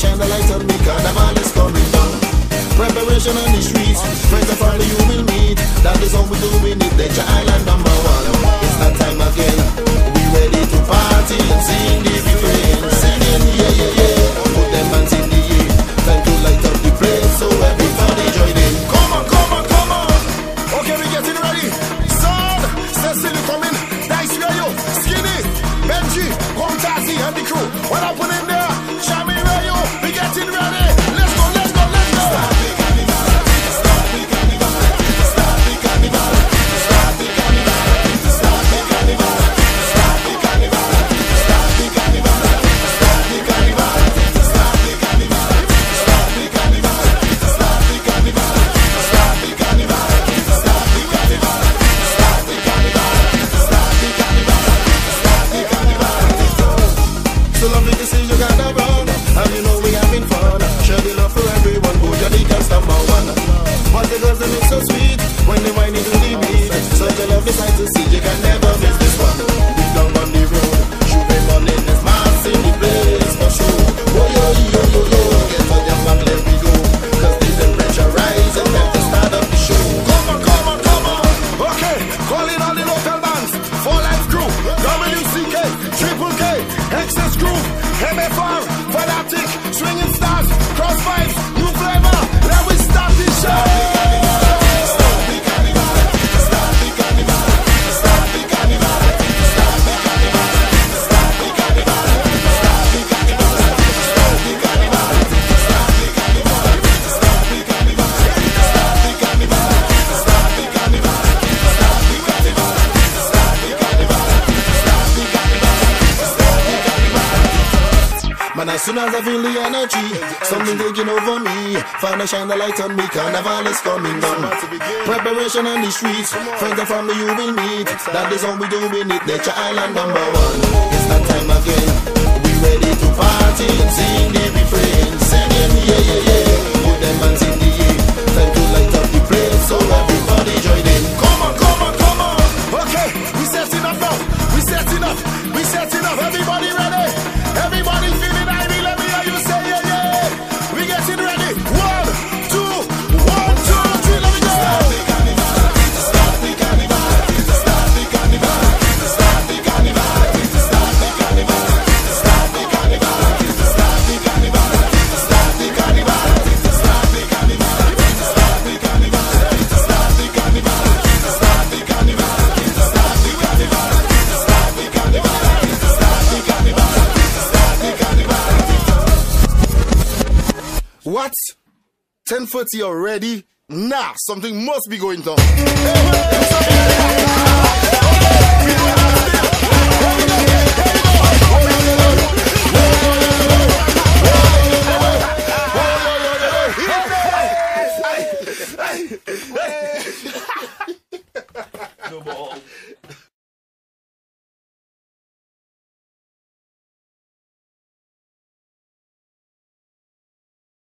shine the light on me, carnival is coming down. Preparation on the streets, friends and family you will meet. That is how we do it, nature island number Hebe Man, as soon as I feel the energy, something taking over me. Finally, shine the light on me, carnival is coming on. Preparation on the streets, friends and family you will meet. That is how we doing it, nature island number one. It's that time again, we ready to party, sing the refrain, singing, yeah, yeah, yeah. What? Ten forty already? Nah, something must be going down.